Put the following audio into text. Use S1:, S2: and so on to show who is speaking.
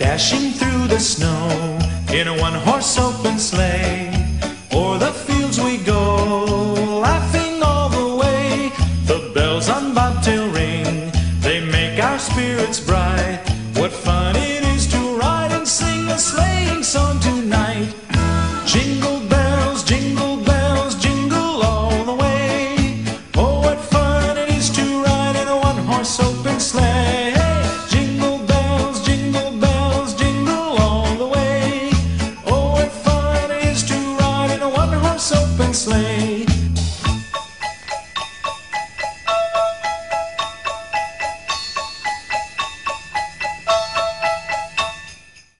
S1: Dashing through the snow in a one horse open sleigh. O'er the fields we go, laughing all the way. The bells on bobtail ring, they make our spirits bright. What fun it is to ride and sing a sleighing song tonight! Jingle bells, jingle bells, jingle all the way. Oh, what fun it is to ride in a one horse open sleigh! sleigh